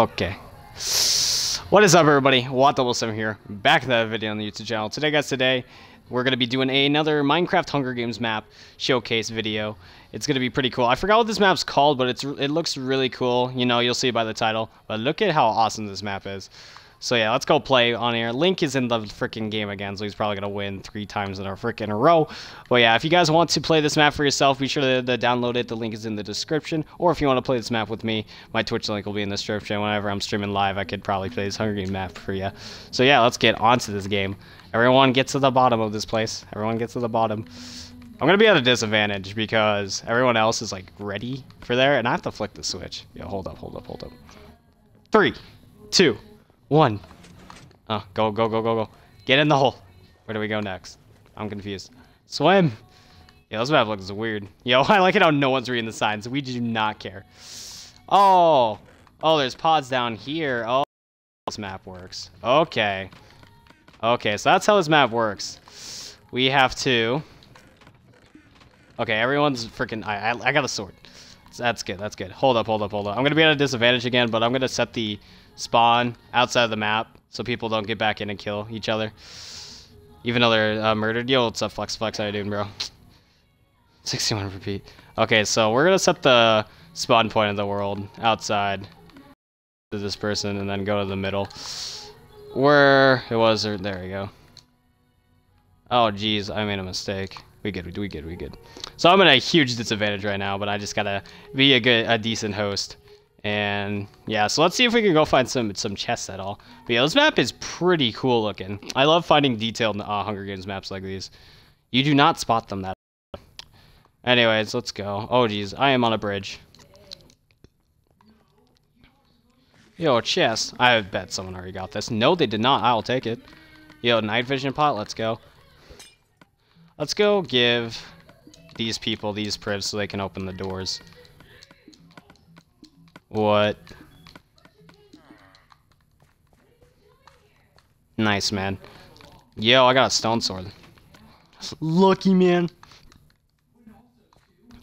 Okay. What is up, everybody? Wat Double Seven here, back with that video on the YouTube channel. Today, guys, today we're gonna be doing another Minecraft Hunger Games map showcase video. It's gonna be pretty cool. I forgot what this map's called, but it's it looks really cool. You know, you'll see by the title. But look at how awesome this map is. So yeah, let's go play on here. Link is in the freaking game again, so he's probably gonna win three times in a freaking row. But yeah, if you guys want to play this map for yourself, be sure to, to, download it. The link is in the description. Or if you want to play this map with me, my Twitch link will be in the description. Whenever I'm streaming live, I could probably play this Hunger Game map for you. So yeah, let's get onto this game. Everyone get to the bottom of this place. Everyone gets to the bottom. I'm gonna be at a disadvantage because everyone else is like ready for there, and I have to flick the switch. Yo, hold up, hold up, hold up. Three, two, one. Oh, go, go, go, go, go. Get in the hole. Where do we go next? I'm confused. Swim. Yeah, this map looks weird. Yo, I like it how no one's reading the signs. We do not care. Oh. Oh, there's pods down here. Oh, this map works. Okay. Okay, so that's how this map works. We have to... Okay, everyone's freaking... I, I, I got a sword. That's good, that's good. Hold up, hold up, hold up. I'm going to be at a disadvantage again, but I'm going to set the spawn outside of the map so people don't get back in and kill each other. Even though they're uh, murdered. Yo, what's up, Flex Flex? How you doing, bro? 61 repeat. Okay, so we're going to set the spawn point of the world outside to this person and then go to the middle. Where it was, there we go. Oh, geez, I made a mistake. We good, we good, we good. So I'm in a huge disadvantage right now, but I just gotta be a good, a decent host. And yeah, so let's see if we can go find some some chests at all. But yeah, this map is pretty cool looking. I love finding detailed uh, Hunger Games maps like these. You do not spot them that. Anyways, let's go. Oh geez, I am on a bridge. Yo, chest. I bet someone already got this. No, they did not. I'll take it. Yo, night vision pot. Let's go. Let's go give these people these privs so they can open the doors. What? Nice, man. Yo, I got a stone sword. Lucky, man.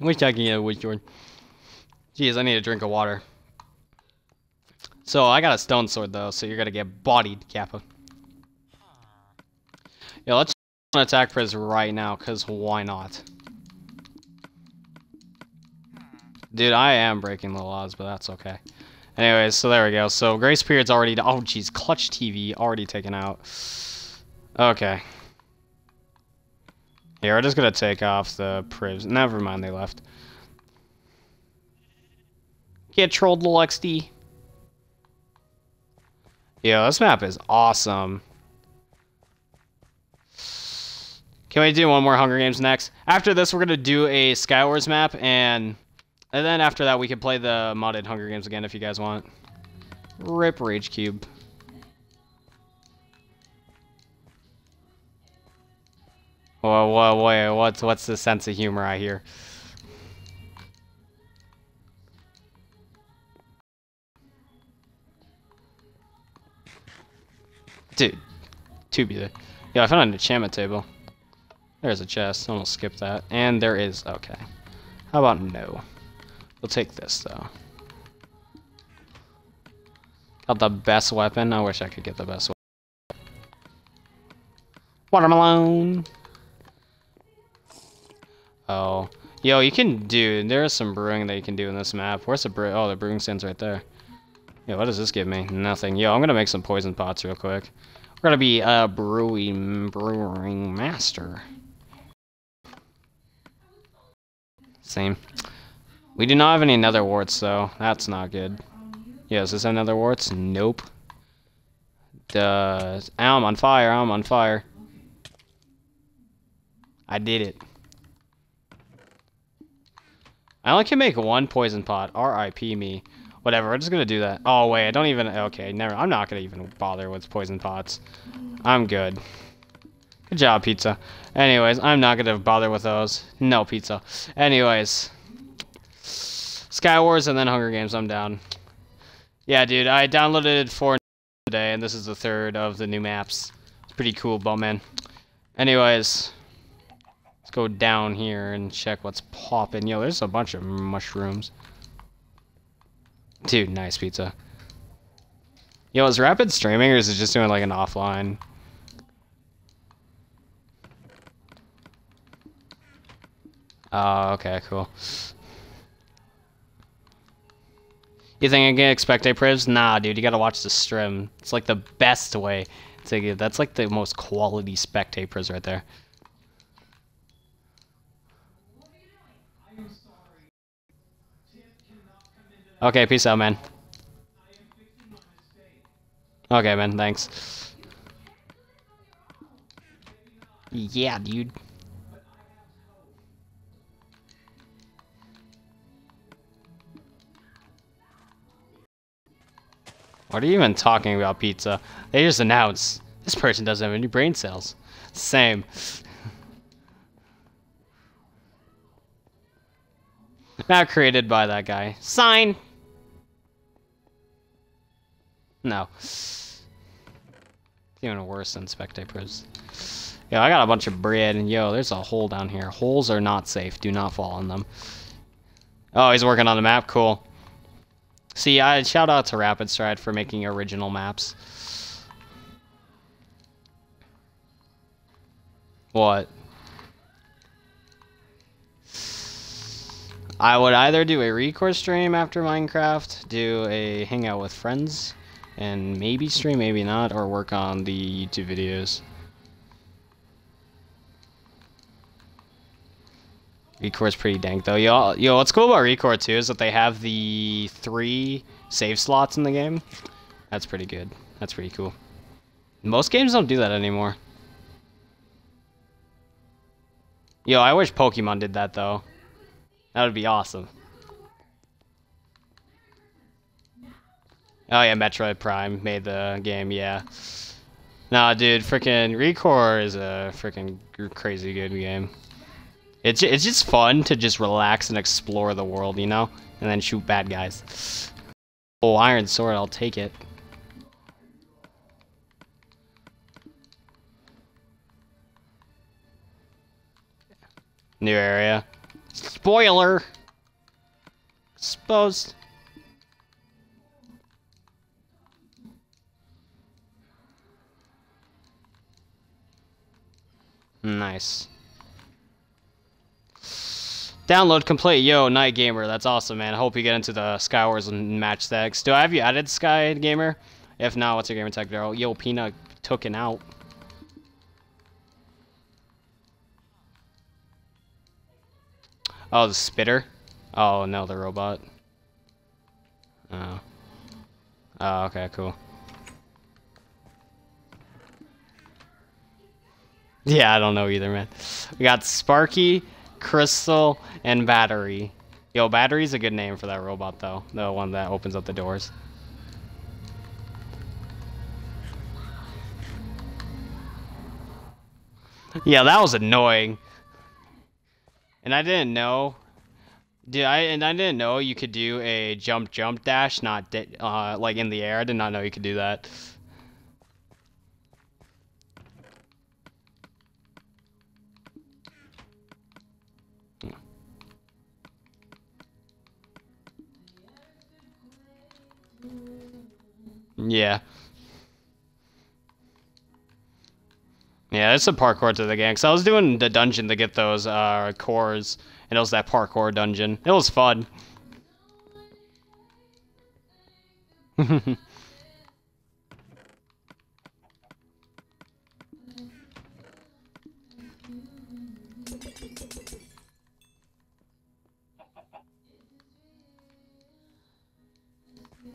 Wish I can get a wood sword. Jeez, I need a drink of water. So, I got a stone sword, though, so you're gonna get bodied, Kappa. Yo, let's attack Priz right now, because why not? Dude, I am breaking the laws, but that's okay. Anyways, so there we go. So grace period's already... Oh, jeez. Clutch TV already taken out. Okay. Here, we're just going to take off the privs. Never mind, they left. Get trolled, little XD. Yeah, this map is awesome. Can we do one more Hunger Games next? After this, we're going to do a Skywars map, and and then after that, we can play the modded Hunger Games again if you guys want. Rip Rage Cube. Whoa, whoa, whoa, what's, what's the sense of humor I hear? Dude, tubular. Yeah, I found an enchantment table. There's a chest. Almost skip that. And there is. Okay. How about no? We'll take this, though. Got the best weapon. I wish I could get the best weapon. Watermelon! Oh. Yo, you can do... There is some brewing that you can do in this map. Where's the brew... Oh, the brewing stand's right there. Yo, what does this give me? Nothing. Yo, I'm gonna make some poison pots real quick. We're gonna be a brewing... Brewing master. Same. We do not have any nether warts, though. That's not good. Yeah, is this another warts? Nope. Duh. I'm on fire. I'm on fire. I did it. I only can make one poison pot. R.I.P. me. Whatever, we're just gonna do that. Oh, wait, I don't even... Okay, never... I'm not gonna even bother with poison pots. I'm good. Good job, pizza. Anyways, I'm not gonna bother with those. No, pizza. Anyways... Skywars and then Hunger Games, I'm down. Yeah, dude, I downloaded four today, and this is the third of the new maps. It's pretty cool, man. Anyways, let's go down here and check what's popping. Yo, there's a bunch of mushrooms. Dude, nice pizza. Yo, is Rapid streaming or is it just doing like an offline? Oh, okay, cool. You think I can expect a privs? Nah, dude, you gotta watch the stream. It's like the best way to get. That's like the most quality spectators right there. Okay, peace out, man. Okay, man, thanks. Yeah, dude. What are you even talking about, pizza? They just announced this person doesn't have any brain cells. Same. Not created by that guy. Sign! No. Even worse than Spectators. Yo, I got a bunch of bread, and yo, there's a hole down here. Holes are not safe. Do not fall in them. Oh, he's working on the map. Cool. See, I shout out to Rapid Stride for making original maps. What? I would either do a Recore stream after Minecraft, do a hangout with friends, and maybe stream, maybe not, or work on the YouTube videos. Recore is pretty dank though. Yo, yo, what's cool about Recore too is that they have the three save slots in the game. That's pretty good. That's pretty cool. Most games don't do that anymore. Yo, I wish Pokemon did that though. That would be awesome. Oh yeah, Metroid Prime made the game, yeah. Nah, dude, freaking Recore is a freaking crazy good game. It's it's just fun to just relax and explore the world, you know, and then shoot bad guys. Oh, iron sword, I'll take it. New area. Spoiler. Exposed. Nice. Download complete. Yo, Night Gamer. That's awesome, man. I hope you get into the Skywars and match stacks. Do I have you added, Sky Gamer? If not, what's your gamer tag, Daryl? Oh, yo, Peanut took it out. Oh, the spitter? Oh, no, the robot. Oh. Oh, okay, cool. Yeah, I don't know either, man. We got Sparky, Crystal, and Battery. Yo, Battery's a good name for that robot, though. The one that opens up the doors. Yeah, that was annoying. And I didn't know. Did I and I didn't know you could do a jump jump dash, not uh, like in the air. I did not know you could do that. Yeah. Yeah, it's a parkour to the gang. So I was doing the dungeon to get those uh, cores, and it was that parkour dungeon. It was fun.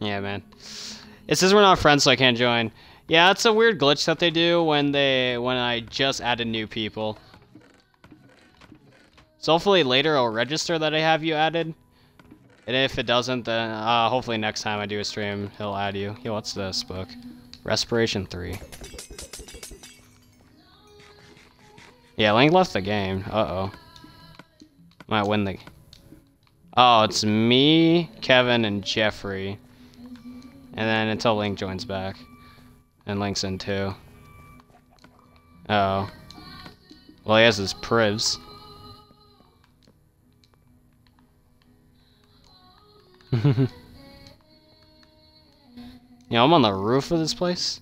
yeah, man. It says we're not friends, so I can't join. Yeah, it's a weird glitch that they do when they when I just added new people. So hopefully later I'll register that I have you added. And if it doesn't, then uh, hopefully next time I do a stream, he'll add you. Yo, what's this book? Respiration 3. Yeah, Link left the game. Uh-oh. Might win the... Oh, it's me, Kevin, and Jeffrey. And then until Link joins back. And Link's in too. Oh. Well, he has his privs. know, I'm on the roof of this place.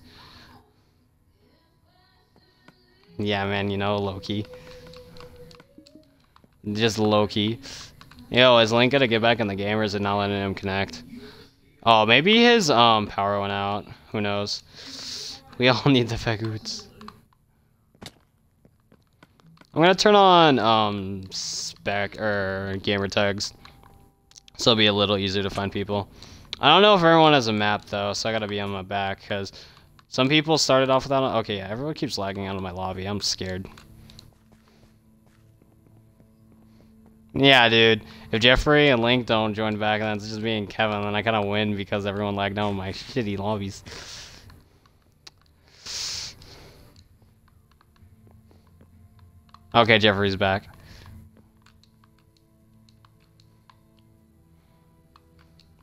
Yeah, man, you know, Loki. Just Loki. Yo, is Link gonna get back in the game or is it not letting him connect? Oh, maybe his um power went out. Who knows? We all need the fagoots. I'm gonna turn on um spec or gamer tags, so it'll be a little easier to find people. I don't know if everyone has a map though, so I gotta be on my back because some people started off without. Okay, yeah, everyone keeps lagging out of my lobby. I'm scared. Yeah, dude. If Jeffrey and Link don't join back, then it's just me and Kevin, then I kind of win because everyone lagged out my shitty lobbies. Okay, Jeffrey's back.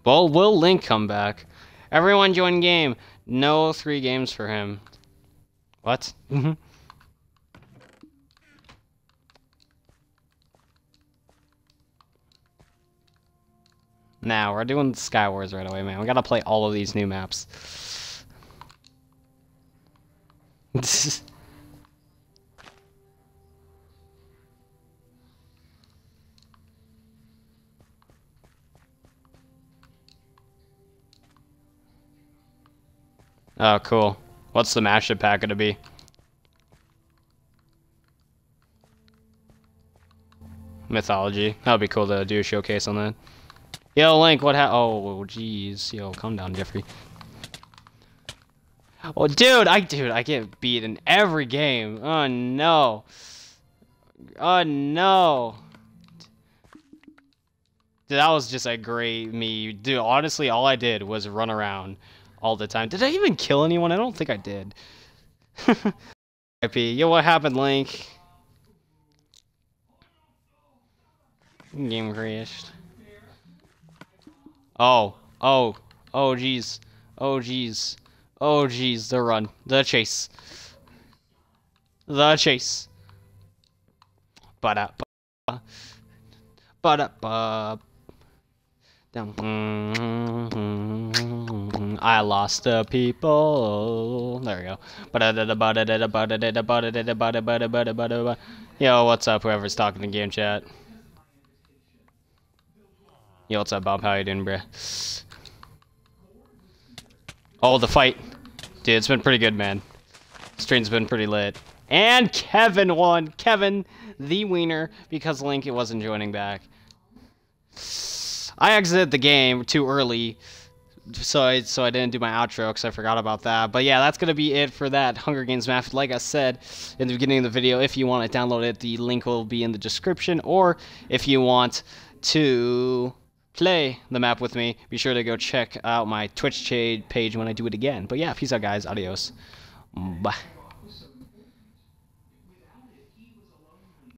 Well, will Link come back? Everyone join game. No three games for him. What? Mm-hmm. Now, we're doing Skywars right away, man. We gotta play all of these new maps. oh, cool. What's the mashup pack gonna be? Mythology. That would be cool to do a showcase on that. Yo, Link, what ha- Oh, jeez. Yo, calm down, Jeffrey. Oh, dude, I- Dude, I get beat in every game. Oh, no. Oh, no. Dude, that was just a great me. Dude, honestly, all I did was run around all the time. Did I even kill anyone? I don't think I did. Yo, what happened, Link? Game crashed. Oh, oh, oh, jeez. Oh, jeez. Oh, jeez. The run. The chase. The chase. But up. But up. I lost the people. There we go. Yo, what's up, whoever's talking in game chat? Yo, what's up, Bob? How you doing, bruh? Oh, the fight. Dude, it's been pretty good, man. Stream's been pretty lit. And Kevin won. Kevin, the wiener, because Link wasn't joining back. I exited the game too early, so I so I didn't do my outro because I forgot about that. But yeah, that's gonna be it for that Hunger Games map. Like I said in the beginning of the video, if you want to download it, the link will be in the description. Or if you want to play the map with me, be sure to go check out my Twitch page when I do it again. But yeah, peace out, guys. Adios. Bye.